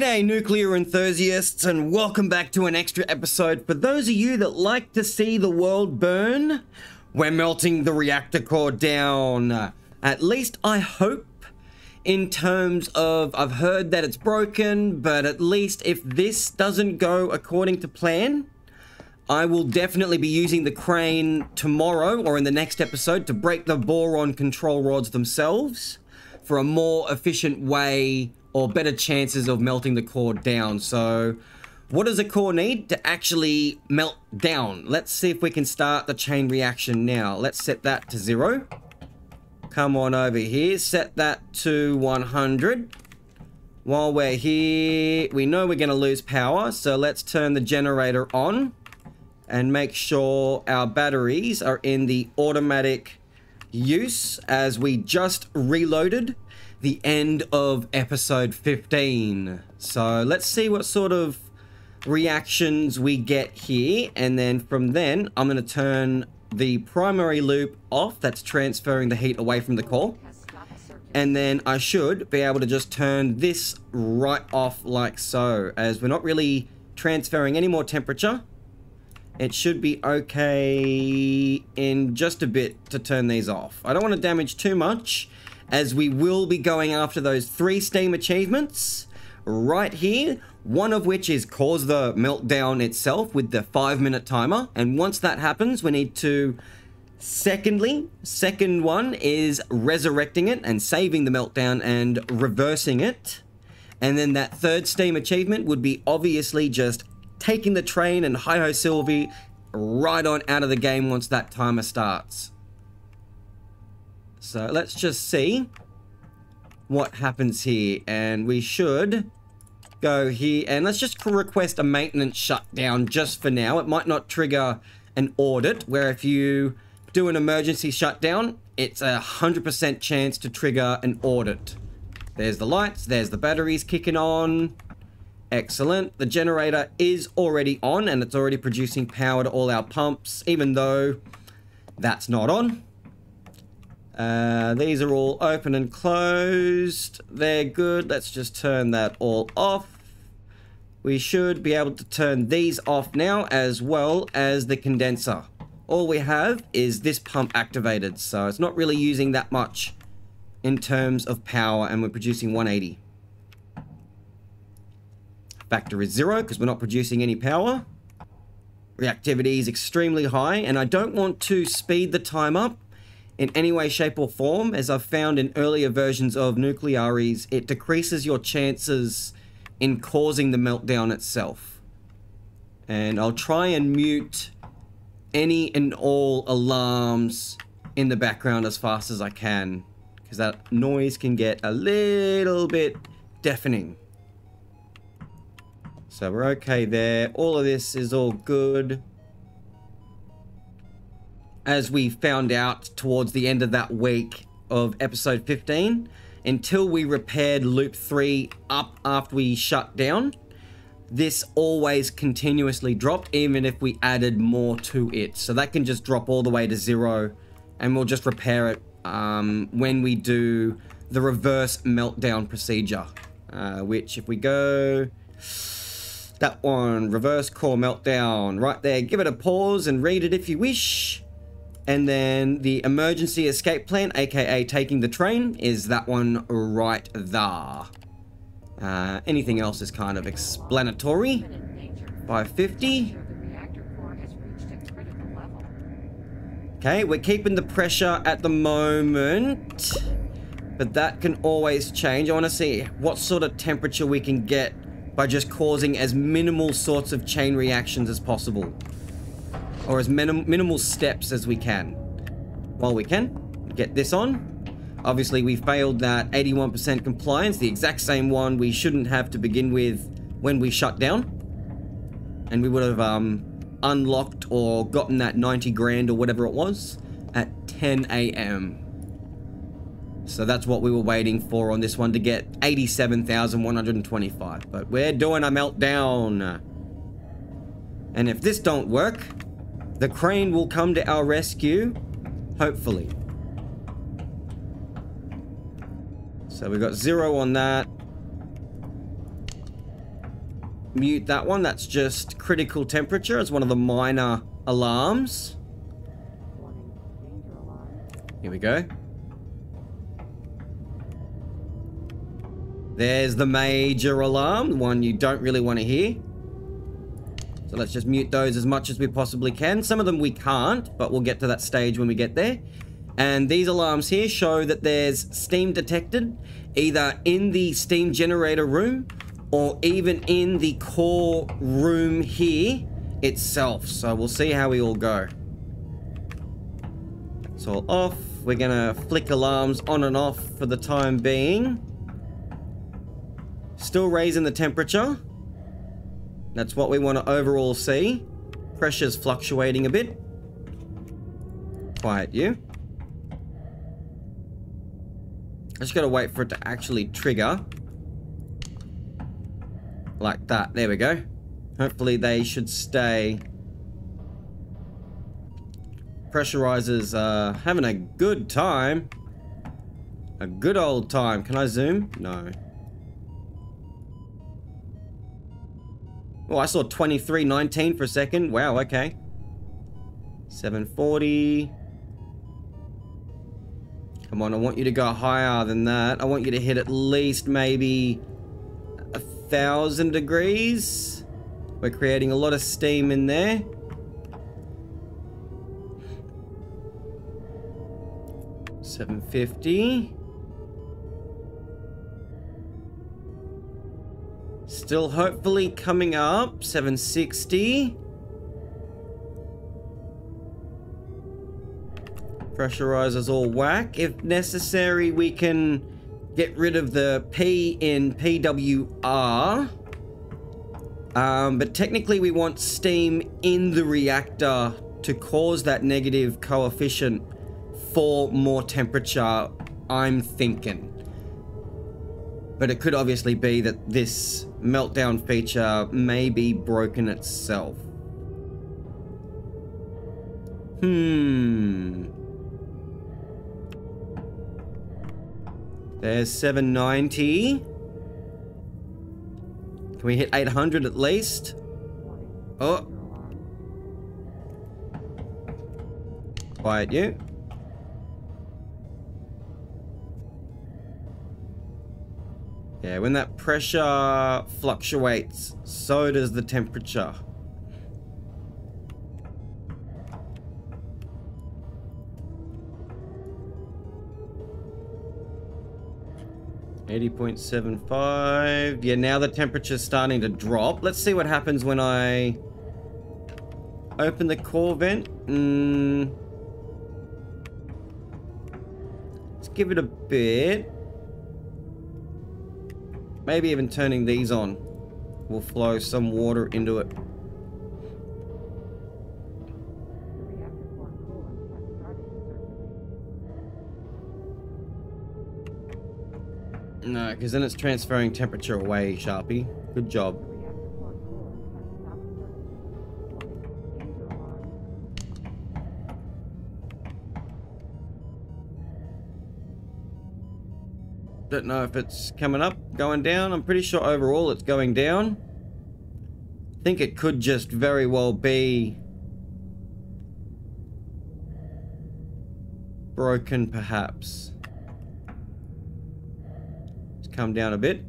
G'day, nuclear enthusiasts, and welcome back to an extra episode. For those of you that like to see the world burn, we're melting the reactor core down. At least I hope, in terms of I've heard that it's broken, but at least if this doesn't go according to plan, I will definitely be using the crane tomorrow or in the next episode to break the boron control rods themselves for a more efficient way or better chances of melting the core down. So what does a core need to actually melt down? Let's see if we can start the chain reaction now. Let's set that to zero. Come on over here, set that to 100. While we're here, we know we're gonna lose power, so let's turn the generator on and make sure our batteries are in the automatic use as we just reloaded the end of episode 15. So let's see what sort of reactions we get here. And then from then, I'm going to turn the primary loop off. That's transferring the heat away from the core. And then I should be able to just turn this right off like so. As we're not really transferring any more temperature. It should be okay in just a bit to turn these off. I don't want to damage too much as we will be going after those three Steam achievements right here, one of which is cause the meltdown itself with the five minute timer. And once that happens, we need to Secondly, second one is resurrecting it and saving the meltdown and reversing it. And then that third Steam achievement would be obviously just taking the train and hi-ho Sylvie right on out of the game once that timer starts. So let's just see what happens here. And we should go here and let's just request a maintenance shutdown just for now. It might not trigger an audit where if you do an emergency shutdown, it's a 100% chance to trigger an audit. There's the lights, there's the batteries kicking on. Excellent. The generator is already on and it's already producing power to all our pumps, even though that's not on. Uh, these are all open and closed. They're good. Let's just turn that all off. We should be able to turn these off now as well as the condenser. All we have is this pump activated, so it's not really using that much in terms of power, and we're producing 180. Factor is zero because we're not producing any power. Reactivity is extremely high, and I don't want to speed the time up in any way, shape, or form. As I've found in earlier versions of Nucleares, it decreases your chances in causing the meltdown itself. And I'll try and mute any and all alarms in the background as fast as I can. Because that noise can get a little bit deafening. So we're okay there. All of this is all good as we found out towards the end of that week of episode 15, until we repaired loop 3 up after we shut down, this always continuously dropped, even if we added more to it. So that can just drop all the way to zero, and we'll just repair it um, when we do the reverse meltdown procedure. Uh, which, if we go that one, reverse core meltdown, right there, give it a pause and read it if you wish. And then the emergency escape plan, aka taking the train, is that one right there. Uh, anything else is kind of explanatory. 550. Okay, we're keeping the pressure at the moment. But that can always change. I want to see what sort of temperature we can get by just causing as minimal sorts of chain reactions as possible or as minim minimal steps as we can. While we can, get this on. Obviously, we failed that 81% compliance, the exact same one we shouldn't have to begin with when we shut down. And we would have um, unlocked or gotten that 90 grand or whatever it was at 10 a.m. So that's what we were waiting for on this one to get 87,125. But we're doing a meltdown. And if this don't work, the crane will come to our rescue, hopefully. So we've got zero on that. mute that one. That's just critical temperature. It's one of the minor alarms. Here we go. There's the major alarm, the one you don't really want to hear. So let's just mute those as much as we possibly can. Some of them we can't, but we'll get to that stage when we get there. And these alarms here show that there's steam detected either in the steam generator room or even in the core room here itself. So we'll see how we all go. It's all off. We're gonna flick alarms on and off for the time being. Still raising the temperature. That's what we want to overall see. Pressure's fluctuating a bit. Quiet you. I just gotta wait for it to actually trigger. Like that. There we go. Hopefully they should stay. Pressurizers are having a good time. A good old time. Can I zoom? No. Oh, I saw 2319 for a second. Wow, okay. 740. Come on, I want you to go higher than that. I want you to hit at least maybe a thousand degrees. We're creating a lot of steam in there. Seven fifty. Still hopefully coming up. 760. Pressurizer's all whack. If necessary, we can get rid of the P in PWR. Um, but technically we want steam in the reactor to cause that negative coefficient for more temperature, I'm thinking. But it could obviously be that this meltdown feature may be broken itself. Hmm. There's 790. Can we hit 800 at least? Oh. Quiet you. Yeah, when that pressure fluctuates, so does the temperature. Eighty point seven five. Yeah, now the temperature's starting to drop. Let's see what happens when I open the core vent. Mm. Let's give it a bit. Maybe even turning these on will flow some water into it. No, because then it's transferring temperature away, Sharpy. Good job. Don't know if it's coming up, going down. I'm pretty sure overall it's going down. I think it could just very well be broken perhaps. It's come down a bit.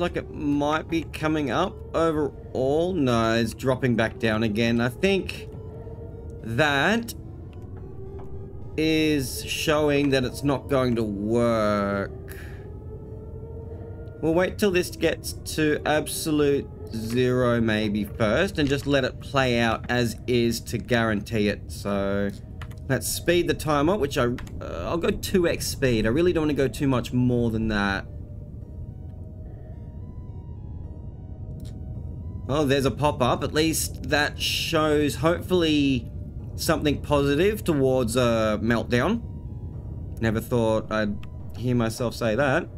Like it might be coming up overall. No, it's dropping back down again. I think that is showing that it's not going to work. We'll wait till this gets to absolute zero maybe first and just let it play out as is to guarantee it. So let's speed the timer, which I, uh, I'll go 2x speed. I really don't want to go too much more than that. Oh, there's a pop-up. At least that shows, hopefully, something positive towards a meltdown. Never thought I'd hear myself say that.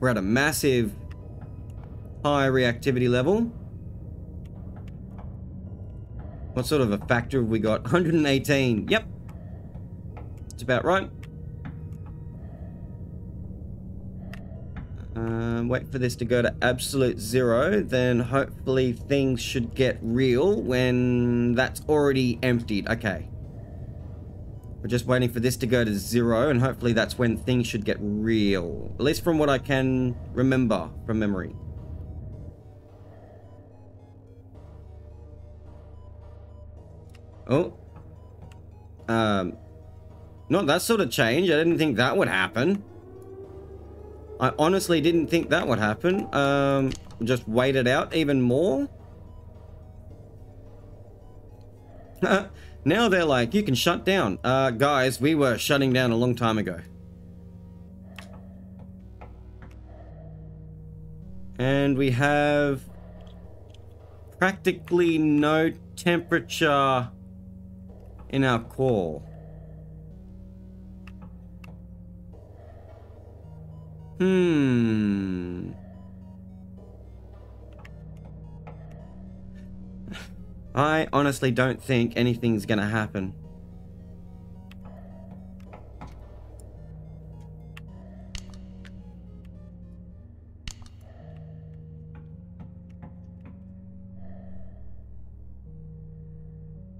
We're at a massive high reactivity level. What sort of a factor have we got? 118. Yep. It's about right. Um, wait for this to go to absolute zero, then hopefully things should get real when that's already emptied. Okay. We're just waiting for this to go to zero, and hopefully that's when things should get real. At least from what I can remember from memory. Oh. Um. Not that sort of change. I didn't think that would happen. I honestly didn't think that would happen. Um, just wait it out even more. now they're like, you can shut down. Uh, guys, we were shutting down a long time ago. And we have practically no temperature in our core. Hmm. I honestly don't think anything's gonna happen.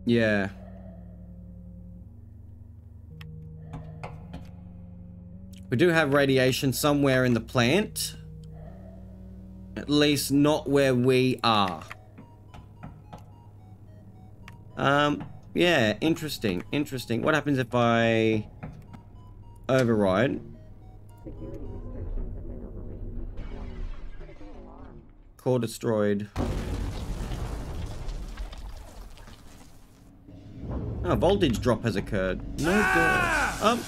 Yeah. We do have radiation somewhere in the plant. At least not where we are. Um, yeah, interesting, interesting. What happens if I override? Core destroyed. Oh, voltage drop has occurred. No good. Um,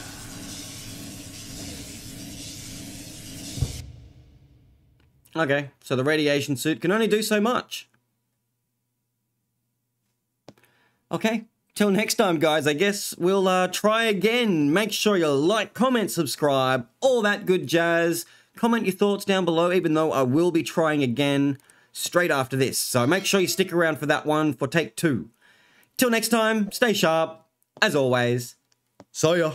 Okay, so the radiation suit can only do so much. Okay, till next time, guys, I guess we'll uh, try again. Make sure you like, comment, subscribe, all that good jazz. Comment your thoughts down below, even though I will be trying again straight after this. So make sure you stick around for that one for take two. Till next time, stay sharp. As always, see ya.